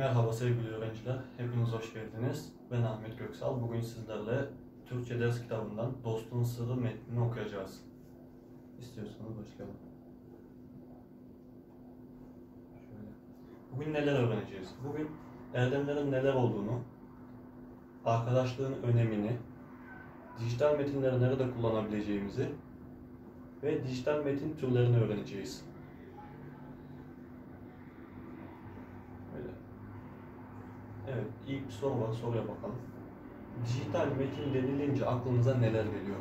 Merhaba sevgili öğrenciler, hepiniz hoş geldiniz. Ben Ahmet Göksal. Bugün sizlerle Türkçe ders kitabından Dostun Sırrı metnini okuyacağız. İstiyorsanız başlayalım. Şöyle. Bugün neler öğreneceğiz? Bugün erdemlerin neler olduğunu, arkadaşlığın önemini, dijital metinleri nerede kullanabileceğimizi ve dijital metin türlerini öğreneceğiz. Evet, ilk soru var. Soruya bakalım. Dijital metin denilince aklınıza neler geliyor?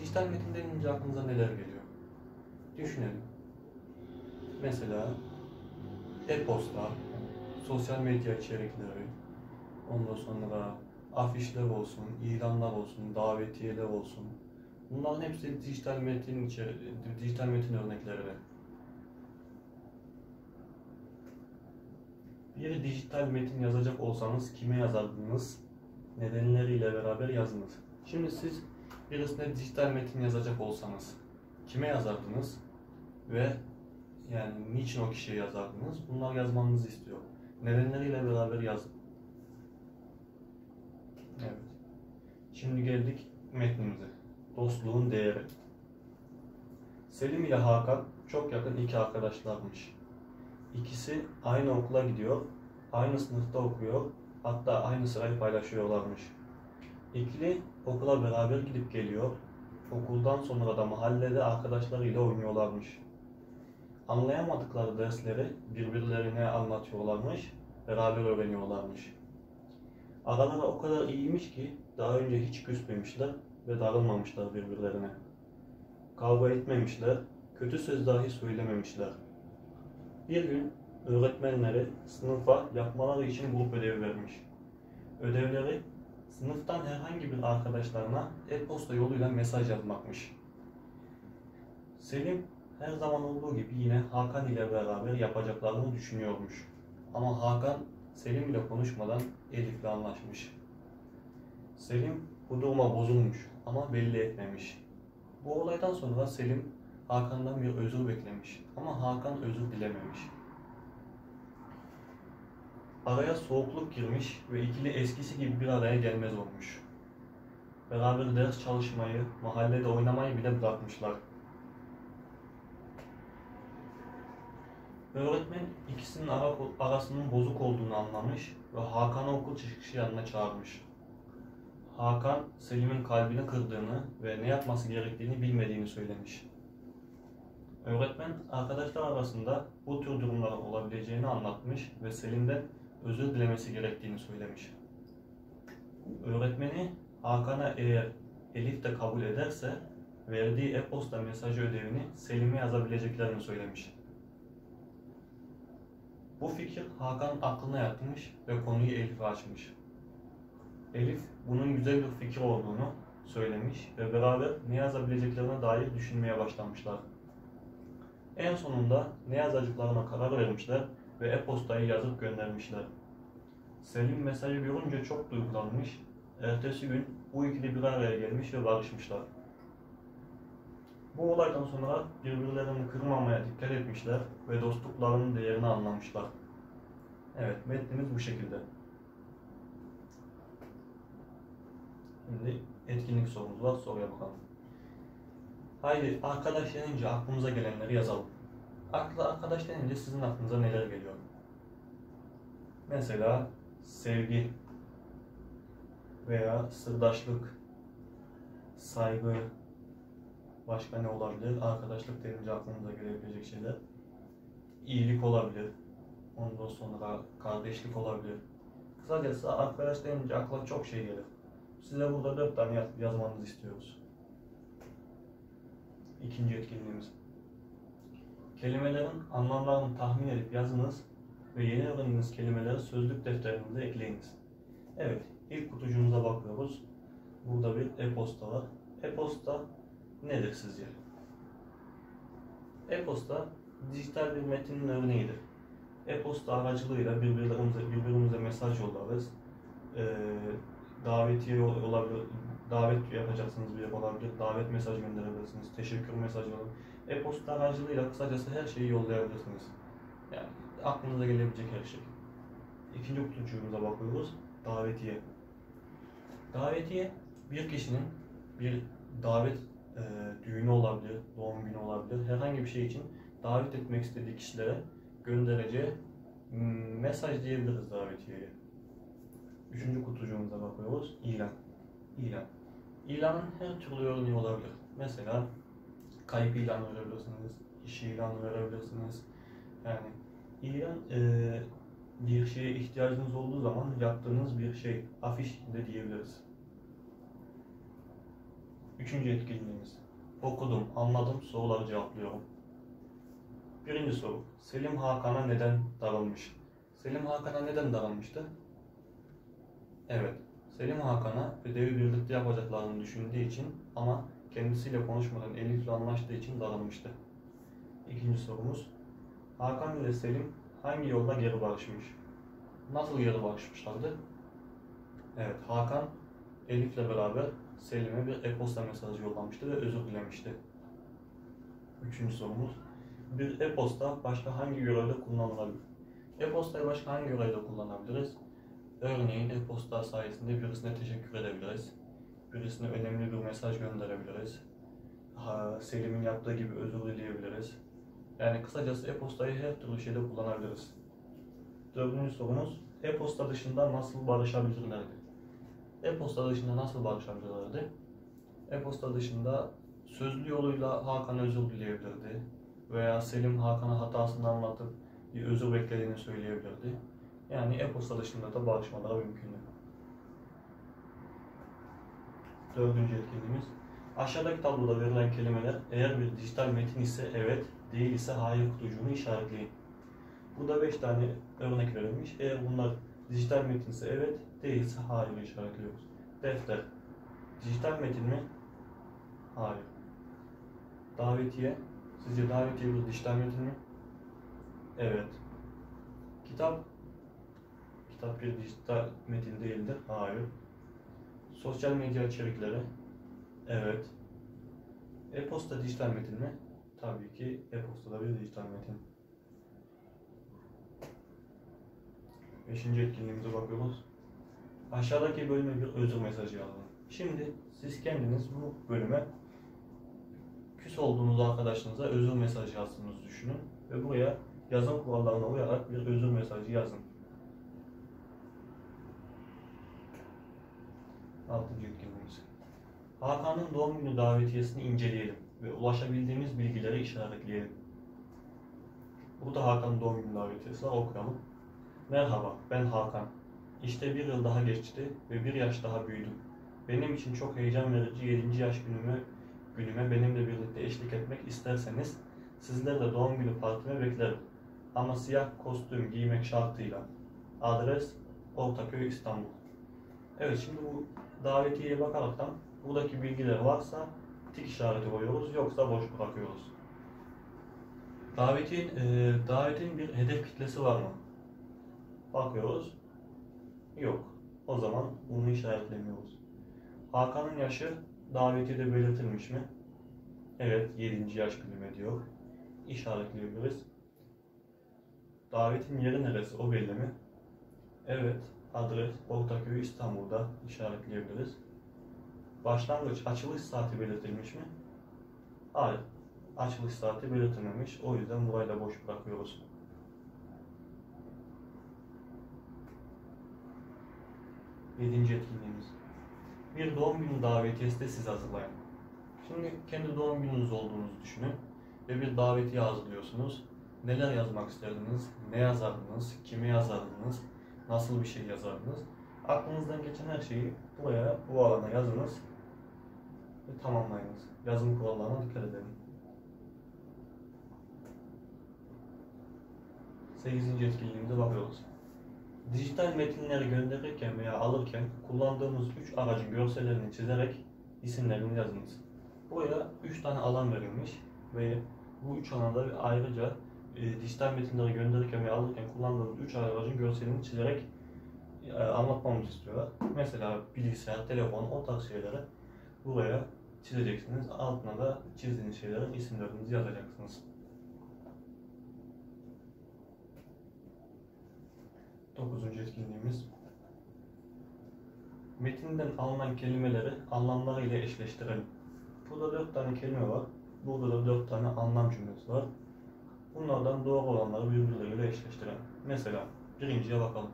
Dijital metin denilince aklınıza neler geliyor? Düşünelim. Mesela e-posta, sosyal medya içerikleri, ondan sonra afişler olsun, ilanlar olsun, davetiyeler olsun. Bunların hepsi dijital metin içeri, dijital metin örnekleri. Bir dijital metin yazacak olsanız kime yazardınız? Nedenleriyle beraber yazınız. Şimdi siz birisine dijital metin yazacak olsanız kime yazardınız? Ve yani niçin o kişiye yazardınız? Bunlar yazmanızı istiyor. Nedenleriyle beraber yazın. Evet. Şimdi geldik metnimize. Dostluğun değeri. Selim ile Hakan çok yakın iki arkadaşlarmış. İkisi aynı okula gidiyor, aynı sınıfta okuyor, hatta aynı sırayı paylaşıyorlarmış. İkili okula beraber gidip geliyor, okuldan sonra da mahallede arkadaşlarıyla oynuyorlarmış. Anlayamadıkları dersleri birbirlerine anlatıyorlarmış, beraber öğreniyorlarmış. Araları o kadar iyiymiş ki daha önce hiç küsmemişler ve darılmamışlar birbirlerine. Kavga etmemişler, kötü söz dahi söylememişler. Bir gün öğretmenleri sınıfa yapmaları için grup ödevi vermiş. Ödevleri sınıftan herhangi bir arkadaşlarına e-posta yoluyla mesaj yazmakmış. Selim her zaman olduğu gibi yine Hakan ile beraber yapacaklarını düşünüyormuş. Ama Hakan Selim ile konuşmadan Elif'le anlaşmış. Selim bu duruma bozulmuş ama belli etmemiş. Bu olaydan sonra Selim Hakan'dan bir özür beklemiş ama Hakan özür dilememiş. Araya soğukluk girmiş ve ikili eskisi gibi bir araya gelmez olmuş. Beraber ders çalışmayı, mahallede oynamayı bile bırakmışlar. Öğretmen ikisinin ara, arasının bozuk olduğunu anlamış ve Hakan'ı okul çıkışı yanına çağırmış. Hakan, Selim'in kalbini kırdığını ve ne yapması gerektiğini bilmediğini söylemiş. Öğretmen arkadaşlar arasında bu tür durumların olabileceğini anlatmış ve Selim'den özür dilemesi gerektiğini söylemiş. Öğretmeni Hakan'a eğer Elif de kabul ederse verdiği e-posta mesajı ödevini Selim'e yazabileceklerini söylemiş. Bu fikir Hakan'ın aklına yatmış ve konuyu Elif'e açmış. Elif bunun güzel bir fikir olduğunu söylemiş ve beraber ne yazabileceklerine dair düşünmeye başlamışlar. En sonunda ne yazacaklarına karar vermişler ve e-postayı yazıp göndermişler. Selim mesajı görünce çok duygulanmış. Ertesi gün bu ikili bir araya gelmiş ve barışmışlar. Bu olaydan sonra birbirlerini kırmamaya dikkat etmişler ve dostluklarının değerini anlamışlar. Evet, metnimiz bu şekilde. Şimdi etkinlik sorumuz var, soruya bakalım. Haydi arkadaş denince aklımıza gelenleri yazalım. Akla arkadaş denince sizin aklınıza neler geliyor? Mesela sevgi veya sırdaşlık, saygı, başka ne olabilir? Arkadaşlık denince aklınıza gelebilecek şeyler. İyilik olabilir. Ondan sonra kardeşlik olabilir. Kısacası arkadaş denince akla çok şey gelir. Size burada dört tane yaz- yazmanızı istiyoruz. İkinci etkinliğimiz. Kelimelerin anlamlarını tahmin edip yazınız ve yeni öğrendiğiniz kelimeleri sözlük defterinize ekleyiniz. Evet, ilk kutucuğumuza bakıyoruz. Burada bir e-posta var. E-posta nedir sizce? E-posta dijital bir metnin örneğidir. E-posta aracılığıyla birbirlerimize, birbirimize mesaj yollarız. Ee, davetiye olabilir, davet yapacaksınız bir olabilir, davet mesajı gönderebilirsiniz, teşekkür mesajı olabilir. E-posta aracılığıyla kısacası her şeyi yollayabilirsiniz. Yani aklınıza gelebilecek her şey. ikinci kutucuğumuza bakıyoruz. Davetiye. Davetiye bir kişinin bir davet e, düğünü olabilir, doğum günü olabilir. Herhangi bir şey için davet etmek istediği kişilere göndereceği mesaj diyebiliriz davetiyeye. Üçüncü kutucuğumuza bakıyoruz. İlan. İlan. İlanın her türlü örneği olabilir. Mesela kayıp ilanı verebilirsiniz, iş ilanı verebilirsiniz. Yani ilan e, bir şeye ihtiyacınız olduğu zaman yaptığınız bir şey, afiş de diyebiliriz. Üçüncü etkinliğimiz. Okudum, anladım, soruları cevaplıyorum. Birinci soru. Selim Hakan'a neden darılmış? Selim Hakan'a neden darılmıştı? Evet. Selim Hakan'a ödevi birlikte yapacaklarını düşündüğü için ama kendisiyle konuşmadan Elif'le anlaştığı için darılmıştı. İkinci sorumuz. Hakan ile Selim hangi yolda geri barışmış? Nasıl geri barışmışlardı? Evet, Hakan Elif'le beraber Selim'e bir e-posta mesajı yollamıştı ve özür dilemişti. Üçüncü sorumuz. Bir e-posta başka hangi görevde kullanılabilir? E-postayı başka hangi görevde kullanabiliriz? Örneğin e-posta sayesinde birisine teşekkür edebiliriz. Birisine önemli bir mesaj gönderebiliriz. Selim'in yaptığı gibi özür dileyebiliriz. Yani kısacası e-postayı her türlü şeyde kullanabiliriz. Dördüncü sorumuz, e-posta dışında nasıl barışabilirlerdi? E-posta dışında nasıl barışabilirlerdi? E-posta dışında sözlü yoluyla Hakan özür dileyebilirdi. Veya Selim Hakan'a hatasını anlatıp bir özür beklediğini söyleyebilirdi. Yani e-posta dışında da barışmaları mümkündü. Dördüncü etkinliğimiz. Aşağıdaki tabloda verilen kelimeler eğer bir dijital metin ise evet, değil ise hayır kutucuğunu işaretleyin. Burada 5 tane örnek verilmiş. Eğer bunlar dijital metin ise evet, değilse hayır işaretliyoruz. Defter. Dijital metin mi? Hayır. Davetiye. Sizce davetiye bir dijital metin mi? Evet. Kitap. Kitap bir dijital metin değildir. Hayır. Sosyal medya içerikleri. Evet. E-posta dijital metin mi? Tabii ki e-posta da bir dijital metin. Beşinci etkinliğimize bakıyoruz. Aşağıdaki bölüme bir özür mesajı yazın. Şimdi siz kendiniz bu bölüme küs olduğunuz arkadaşınıza özür mesajı yazdığınızı düşünün ve buraya yazım kurallarına uyarak bir özür mesajı yazın. Altıncı etkinliğimiz. Hakan'ın doğum günü davetiyesini inceleyelim ve ulaşabildiğimiz bilgileri işaretleyelim. Burada Hakan'ın doğum günü davetiyesi okuyalım. Merhaba, ben Hakan. İşte bir yıl daha geçti ve bir yaş daha büyüdüm. Benim için çok heyecan verici 7. yaş günümü günüme benimle birlikte eşlik etmek isterseniz sizlerle doğum günü partime beklerim. Ama siyah kostüm giymek şartıyla. Adres Ortaköy İstanbul. Evet şimdi bu davetiyeye bakaraktan buradaki bilgiler varsa tik işareti koyuyoruz yoksa boş bırakıyoruz. Davetin, e, davetin bir hedef kitlesi var mı? Bakıyoruz. Yok. O zaman bunu işaretlemiyoruz. Hakan'ın yaşı davetiyede belirtilmiş mi? Evet, 7. yaş günüme diyor. İşaretleyebiliriz. Davetin yeri neresi? O belli mi? Evet, adres Ortaköy İstanbul'da işaretleyebiliriz. Başlangıç açılış saati belirtilmiş mi? Hayır. Açılış saati belirtilmemiş. O yüzden burayla boş bırakıyoruz. Yedinci etkinliğimiz. Bir doğum günü davetiyesi de siz hazırlayın. Şimdi kendi doğum gününüz olduğunuzu düşünün ve bir davetiye hazırlıyorsunuz. Neler yazmak isterdiniz? Ne yazardınız? Kime yazardınız? Nasıl bir şey yazardınız? Aklınızdan geçen her şeyi buraya, bu alana yazınız ve tamamlayınız. Yazım kurallarına dikkat edelim. 8. etkinliğimize bakıyoruz. Dijital metinleri gönderirken veya alırken kullandığımız 3 aracın görsellerini çizerek isimlerini yazınız. Buraya 3 tane alan verilmiş ve bu 3 alanda ayrıca e, dijital metinleri gönderirken veya alırken kullandığımız 3 aracın görselini çizerek e, anlatmamızı istiyorlar. Mesela bilgisayar, telefon, o tarz şeyleri buraya çizeceksiniz. Altına da çizdiğiniz şeylerin isimlerinizi yazacaksınız. Dokuzuncu etkinliğimiz. Metinden alınan kelimeleri anlamlarıyla eşleştirelim. Burada dört tane kelime var. Burada da dört tane anlam cümlesi var. Bunlardan doğru olanları birbirleriyle eşleştirelim. Mesela birinciye bakalım.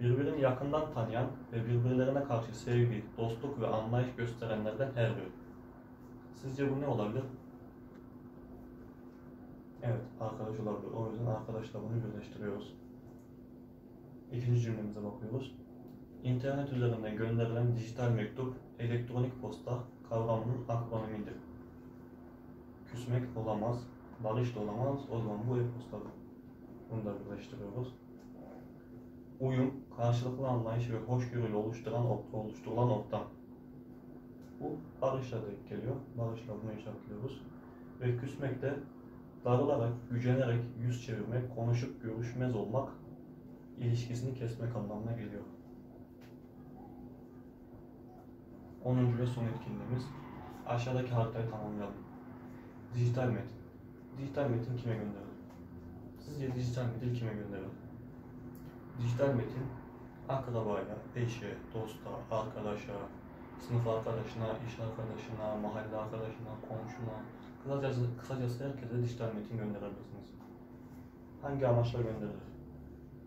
Birbirini yakından tanıyan ve birbirlerine karşı sevgi, dostluk ve anlayış gösterenlerden her biri. Sizce bu ne olabilir? Evet, arkadaş olabilir. O yüzden arkadaşla bunu birleştiriyoruz. İkinci cümlemize bakıyoruz. İnternet üzerinden gönderilen dijital mektup, elektronik posta kavramının akronimidir. Küsmek olamaz, barış da olamaz, o zaman bu e-postadır. Bunu da birleştiriyoruz. Uyum, karşılıklı anlayış ve hoşgörüyle oluşturan, oluşturulan ortam. Bu barışla denk geliyor. Barışla bunu işaretliyoruz. Ve küsmek de darılarak, gücenerek yüz çevirmek, konuşup görüşmez olmak, ilişkisini kesmek anlamına geliyor. 10. ve son etkinliğimiz. Aşağıdaki haritayı tamamlayalım. Dijital metin. Dijital metin kime gönderilir? Sizce dijital metin kime gönderilir? Dijital metin akrabaya, eşe, dosta, arkadaşa, sınıf arkadaşına, iş arkadaşına, mahalle arkadaşına, komşuna, kısacası, kısacası herkese dijital metin gönderebilirsiniz. Hangi amaçla gönderilir?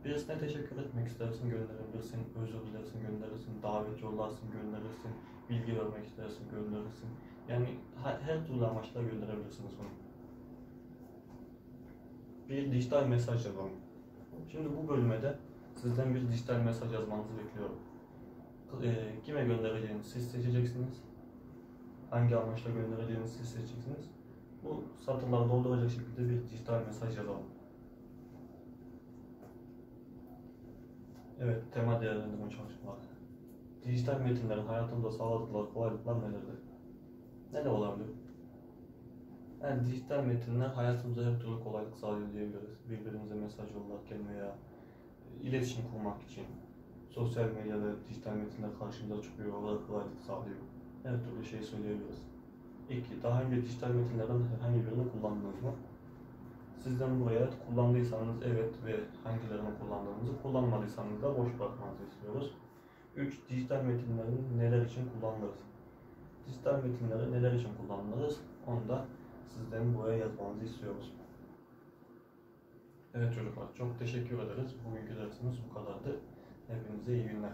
Birisine teşekkür etmek istersin gönderebilirsin, özür dilersin gönderirsin, davet yollarsın gönderirsin, bilgi vermek istersin gönderirsin. Yani her, her türlü amaçla gönderebilirsiniz bunu. Bir dijital mesaj yazalım. Şimdi bu bölüme de sizden bir dijital mesaj yazmanızı bekliyorum. E, kime göndereceğinizi siz seçeceksiniz. Hangi amaçla göndereceğinizi siz seçeceksiniz. Bu satırları dolduracak şekilde bir dijital mesaj yazalım. Evet, tema değerlendirme çalışmaları. Dijital metinlerin hayatımızda sağladıkları kolaylıklar nelerdir? Ne de olabilir? Yani dijital metinler hayatımıza her türlü kolaylık sağlıyor diyebiliriz. Birbirimize mesaj yollarken veya iletişim kurmak için. Sosyal medyada dijital metinler karşımıza çıkıyor, orada kolaylık sağlıyor. Her türlü şey söyleyebiliriz. İki, daha önce dijital metinlerden herhangi birini kullandınız mı? Sizden buraya kullandıysanız evet ve hangilerini kullandığınızı, kullanmadıysanız da boş bırakmanızı istiyoruz. 3. Dijital metinlerin neler için kullanılır? Dijital metinleri neler için kullanılır? Onu da sizden buraya yazmanızı istiyoruz. Evet çocuklar, çok teşekkür ederiz. Bugünkü dersimiz bu kadardı. Hepinize iyi günler.